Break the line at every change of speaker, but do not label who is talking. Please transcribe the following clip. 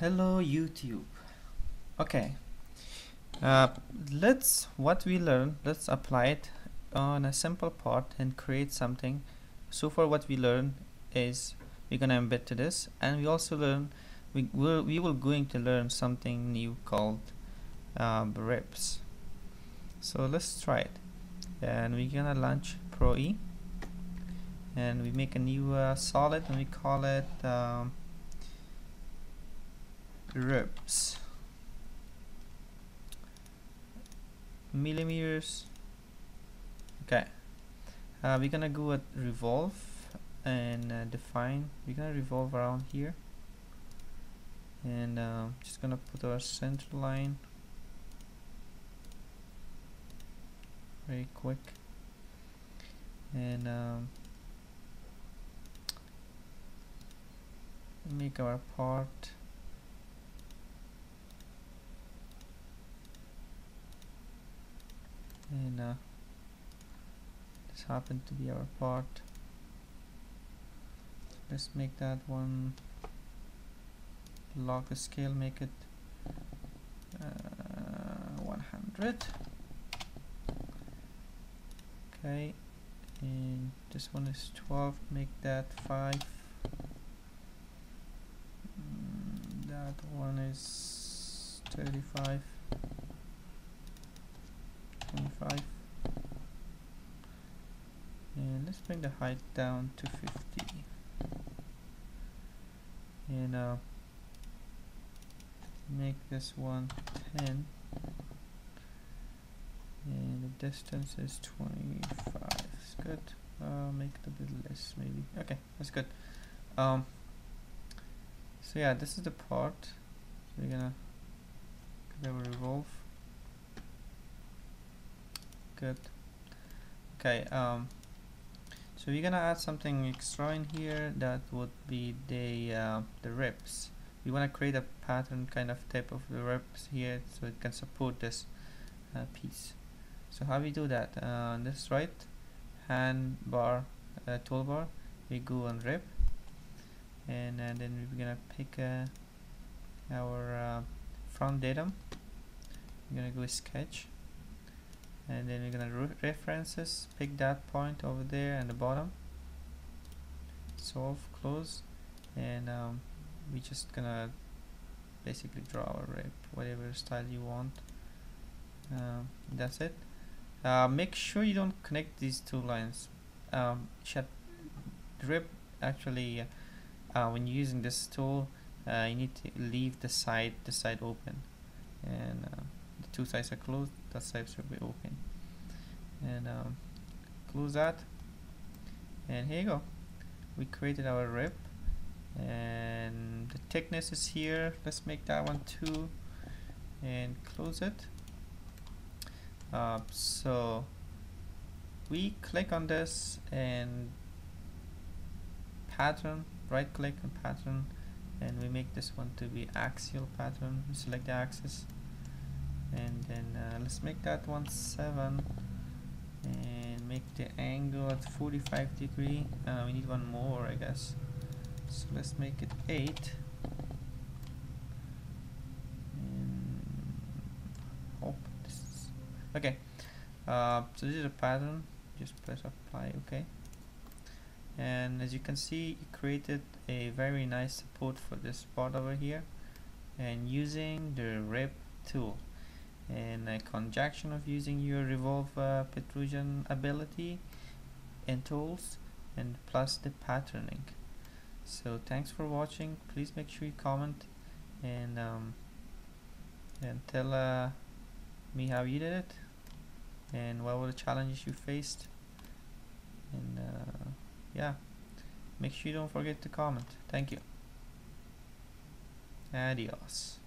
Hello YouTube. Okay. Uh, let's what we learn. Let's apply it on a simple part and create something. So far, what we learn is we're gonna embed to this, and we also learn we will we will going to learn something new called um. So let's try it, and we're gonna launch Pro E, and we make a new uh, solid, and we call it. Um, ribs millimeters. Okay. Uh, we're gonna go at revolve and uh, define. We're gonna revolve around here. And uh, just gonna put our center line very quick. And um, make our part and uh, this happened to be our part. Let's make that one log scale make it uh, 100 okay and this one is 12 make that 5 mm, that one is 35 25 and let's bring the height down to 50 and uh, make this one 10 and the distance is 25 it's good. Uh, make it a bit less maybe. Okay that's good. Um, so yeah this is the part. So we're gonna revolve. Good. Okay um, so we're gonna add something extra in here that would be the uh, the ribs. We want to create a pattern kind of type of the ribs here so it can support this uh, piece. So how we do that? Uh, this right hand bar uh, toolbar we go on rib. And, and then we're gonna pick uh, our uh, front datum. We're gonna go sketch and then we're gonna re references pick that point over there and the bottom. Solve close and um, we just gonna basically draw our rib whatever style you want. Um, that's it. Uh, make sure you don't connect these two lines. Um, rib actually uh, when you're using this tool uh, you need to leave the side the side open. And uh, the two sides are closed that side should be open. And um, close that. And here you go. We created our rib. And the thickness is here. Let's make that one too. And close it. Uh, so we click on this and pattern right click on pattern. And we make this one to be axial pattern. We select the axis and then uh, let's make that one 7 and make the angle at 45 degree. Uh, we need one more I guess. So let's make it 8 and hope this. Is okay. Uh, so this is a pattern. Just press apply okay. And as you can see it created a very nice support for this part over here. And using the rib tool and a conjunction of using your revolve uh, protrusion ability and tools and plus the patterning. So thanks for watching. Please make sure you comment and um, and tell uh, me how you did it and what were the challenges you faced. And uh, yeah make sure you don't forget to comment. Thank you. Adios